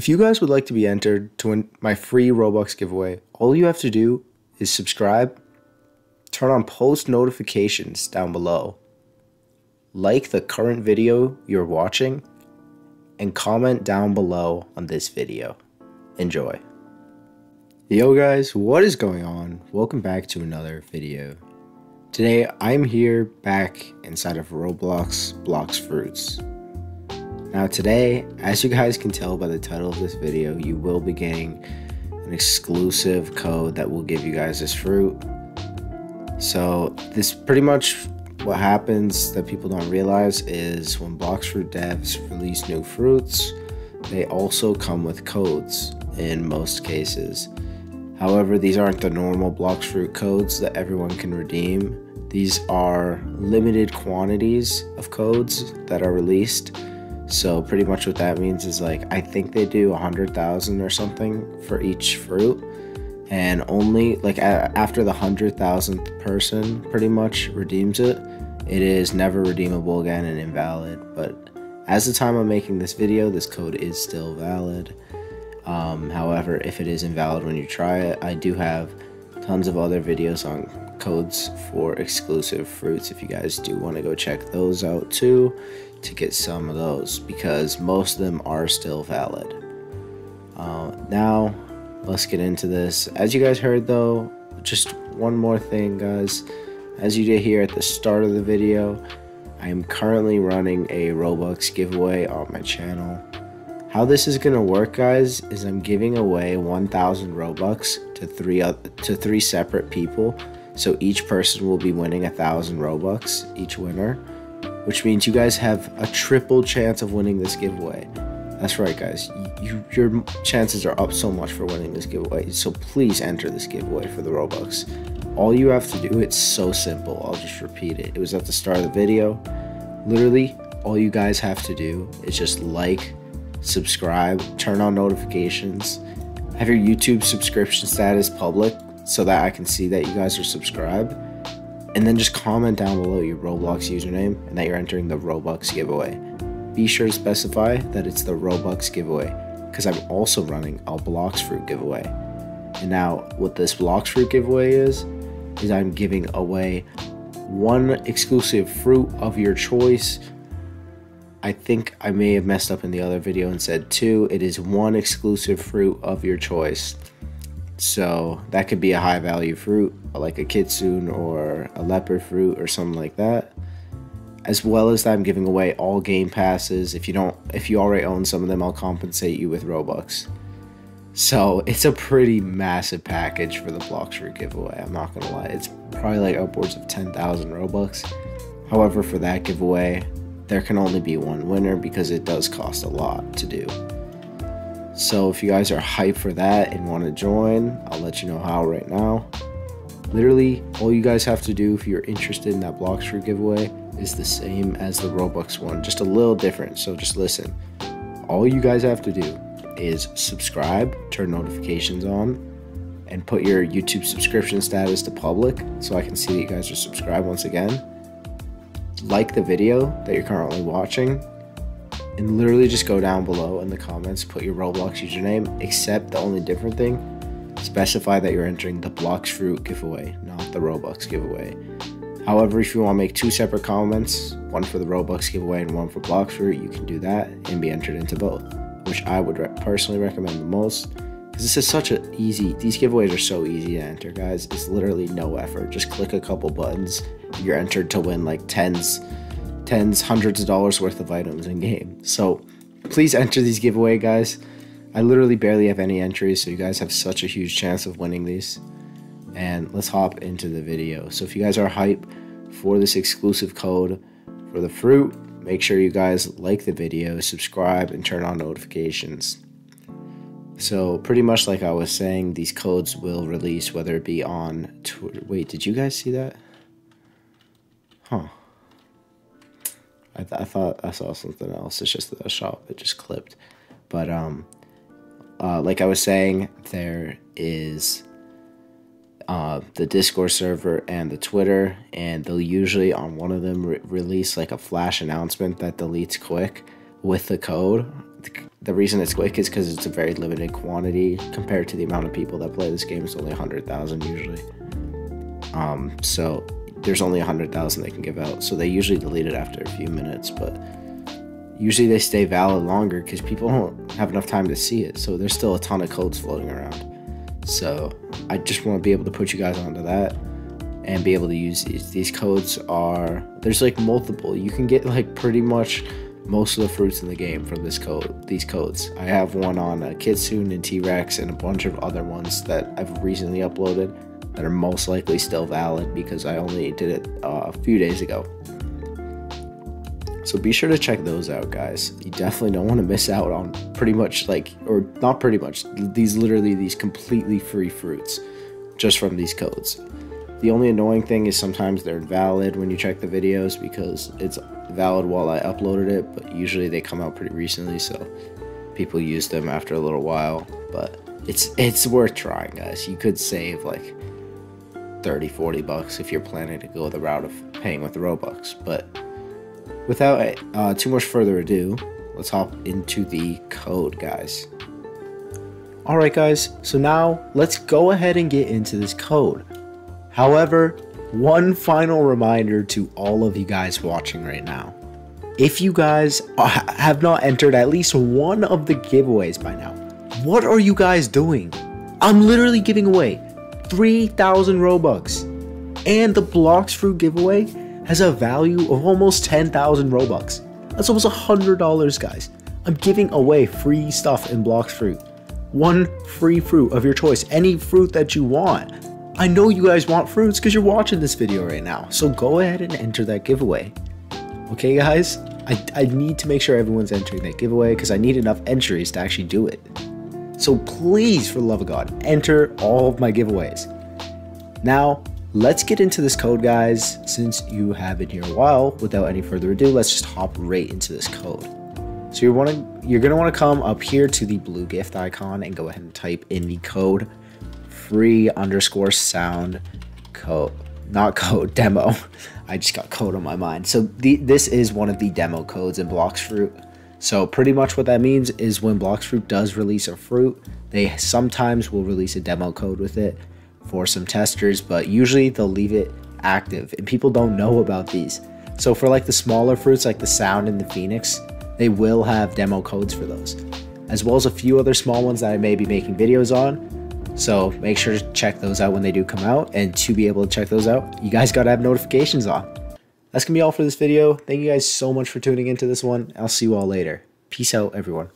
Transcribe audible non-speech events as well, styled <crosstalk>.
If you guys would like to be entered to win my free Robux giveaway, all you have to do is subscribe, turn on post notifications down below, like the current video you're watching, and comment down below on this video. Enjoy. Yo guys, what is going on? Welcome back to another video. Today I'm here back inside of Roblox Blox Fruits. Now today, as you guys can tell by the title of this video, you will be getting an exclusive code that will give you guys this fruit. So this pretty much what happens that people don't realize is when Blox Fruit devs release new fruits, they also come with codes in most cases. However, these aren't the normal Blox Fruit codes that everyone can redeem. These are limited quantities of codes that are released so pretty much what that means is like I think they do a hundred thousand or something for each fruit, and only like after the hundred thousandth person pretty much redeems it, it is never redeemable again and invalid. But as the time I'm making this video, this code is still valid. Um, however, if it is invalid when you try it, I do have tons of other videos on codes for exclusive fruits if you guys do want to go check those out too to get some of those because most of them are still valid. Uh, now, let's get into this. As you guys heard though, just one more thing, guys. As you did here at the start of the video, I am currently running a Robux giveaway on my channel. How this is gonna work, guys, is I'm giving away 1,000 Robux to three to three separate people. So each person will be winning a thousand Robux, each winner which means you guys have a triple chance of winning this giveaway. That's right, guys. You, your chances are up so much for winning this giveaway. So please enter this giveaway for the Robux. All you have to do, it's so simple. I'll just repeat it. It was at the start of the video. Literally, all you guys have to do is just like, subscribe, turn on notifications, have your YouTube subscription status public so that I can see that you guys are subscribed and then just comment down below your Roblox username and that you're entering the Robux giveaway. Be sure to specify that it's the Robux giveaway because I'm also running a Blox Fruit giveaway. And now, what this Blox Fruit giveaway is, is I'm giving away one exclusive fruit of your choice. I think I may have messed up in the other video and said two. It is one exclusive fruit of your choice. So that could be a high value fruit, like a kitsune or a leopard fruit or something like that. As well as that, I'm giving away all game passes. If you don't, if you already own some of them, I'll compensate you with Robux. So it's a pretty massive package for the Blox Fruit giveaway. I'm not gonna lie, it's probably like upwards of 10,000 Robux. However, for that giveaway, there can only be one winner because it does cost a lot to do. So if you guys are hyped for that and want to join, I'll let you know how right now. Literally, all you guys have to do if you're interested in that Fruit giveaway is the same as the Robux one, just a little different. So just listen. All you guys have to do is subscribe, turn notifications on, and put your YouTube subscription status to public so I can see that you guys are subscribed once again. Like the video that you're currently watching and literally just go down below in the comments, put your Roblox username, except the only different thing, specify that you're entering the Blox Fruit giveaway, not the Robux giveaway. However, if you want to make two separate comments, one for the Robux giveaway and one for Blox Fruit, you can do that and be entered into both, which I would re personally recommend the most. Because this is such an easy, these giveaways are so easy to enter, guys. It's literally no effort. Just click a couple buttons, you're entered to win like tens tens, hundreds of dollars worth of items in game. So please enter these giveaway, guys. I literally barely have any entries, so you guys have such a huge chance of winning these. And let's hop into the video. So if you guys are hype for this exclusive code for the fruit, make sure you guys like the video, subscribe, and turn on notifications. So pretty much like I was saying, these codes will release whether it be on Twitter. Wait, did you guys see that? Huh. I, th- I thought I saw something else. It's just a shop. It just clipped. But um, uh, like I was saying, there is uh, the Discord server and the Twitter, and they'll usually on one of them re- release like a flash announcement that deletes quick with the code. the reason it's quick is because it's a very limited quantity compared to the amount of people that play this game. It's only 100,000 usually. Um, so there's only 100,000 they can give out. So they usually delete it after a few minutes, but usually they stay valid longer because people don't have enough time to see it. So there's still a ton of codes floating around. So I just want to be able to put you guys onto that and be able to use these. These codes are there's like multiple. You can get like pretty much most of the fruits in the game from this code. These codes. I have one on uh, a Kitsune and T-Rex and a bunch of other ones that I've recently uploaded that are most likely still valid because I only did it uh, a few days ago. So be sure to check those out, guys. You definitely don't want to miss out on pretty much like, or not pretty much, these literally these completely free fruits just from these codes. The only annoying thing is sometimes they're invalid when you check the videos because it's valid while I uploaded it, but usually they come out pretty recently, so people use them after a little while. But it's it's worth trying, guys. You could save like 30, 40 bucks if you're planning to go the route of paying with the Robux, but without uh, too much further ado, let's hop into the code, guys. Alright guys, so now let's go ahead and get into this code. However, one final reminder to all of you guys watching right now. If you guys have not entered at least one of the giveaways by now, what are you guys doing? I'm literally giving away 3,000 Robux. And the Blox Fruit giveaway has a value of almost 10,000 Robux. That's almost $100, guys. I'm giving away free stuff in Blox Fruit. One free fruit of your choice, any fruit that you want. I know you guys want fruits because you're watching this video right now, so go ahead and enter that giveaway. Okay, guys? I, I need to make sure everyone's entering that giveaway because I need enough entries to actually do it. So please, for the love of God, enter all of my giveaways. Now, Let's get into this code, guys. Since you have been here a while, without any further ado, let's just hop right into this code. So you're wanna, you're gonna want to come up here to the blue gift icon and go ahead and type in the code free underscore sound code, not code <laughs> demo. I just got code on my mind. So the, this is one of the demo codes in Blox Fruit. So pretty much what that means is when Blox Fruit does release a fruit, they sometimes will release a demo code with it for some testers, but usually they'll leave it active and people don't know about these. So for like the smaller fruits like the Sound and the Phoenix, they will have demo codes for those, as well as a few other small ones that I may be making videos on. So make sure to check those out when they do come out. And to be able to check those out, you guys gotta have notifications on. That's gonna be all for this video. Thank you guys so much for tuning into this one. I'll see you all later. Peace out, everyone.